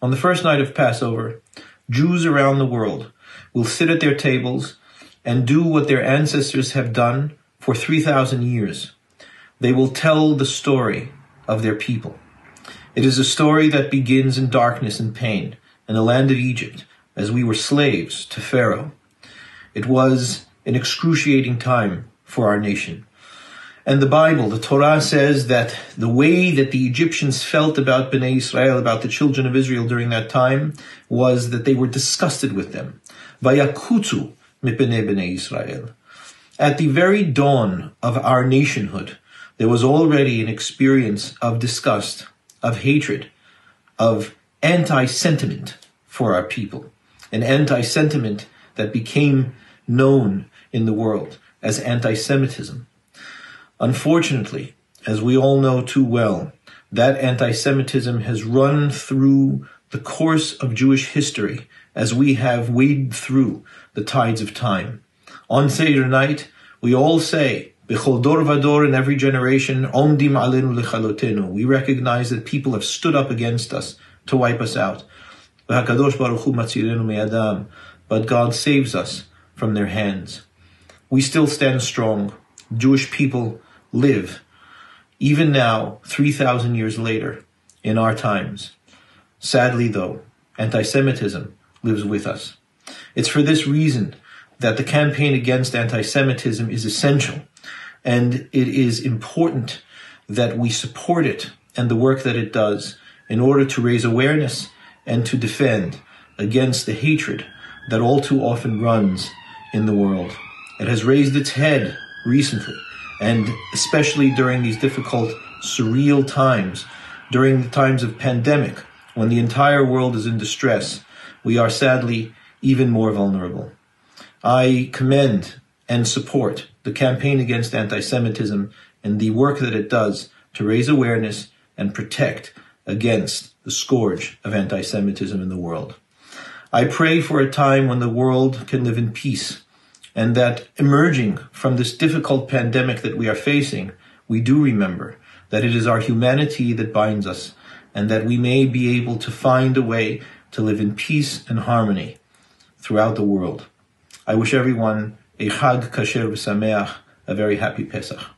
On the first night of Passover, Jews around the world will sit at their tables and do what their ancestors have done for 3,000 years. They will tell the story of their people. It is a story that begins in darkness and pain in the land of Egypt as we were slaves to Pharaoh. It was an excruciating time for our nation. And the Bible, the Torah says that the way that the Egyptians felt about Bnei Israel, about the children of Israel during that time, was that they were disgusted with them. Vayakutsu mipnei Bnei Israel. At the very dawn of our nationhood, there was already an experience of disgust, of hatred, of anti-sentiment for our people. An anti-sentiment that became known in the world as anti-Semitism. Unfortunately, as we all know too well, that anti-Semitism has run through the course of Jewish history as we have waded through the tides of time. On Seder night, we all say, B'chol dor vador in every generation, omdim alenu lechalotenu. We recognize that people have stood up against us to wipe us out. But God saves us from their hands. We still stand strong. Jewish people live, even now, 3,000 years later, in our times. Sadly, though, anti-Semitism lives with us. It's for this reason that the campaign against anti-Semitism is essential, and it is important that we support it and the work that it does in order to raise awareness and to defend against the hatred that all too often runs in the world. It has raised its head recently and especially during these difficult, surreal times, during the times of pandemic, when the entire world is in distress, we are sadly even more vulnerable. I commend and support the campaign against anti-Semitism and the work that it does to raise awareness and protect against the scourge of anti-Semitism in the world. I pray for a time when the world can live in peace and that emerging from this difficult pandemic that we are facing, we do remember that it is our humanity that binds us, and that we may be able to find a way to live in peace and harmony throughout the world. I wish everyone a Chag Kasher V'Sameach, a very happy Pesach.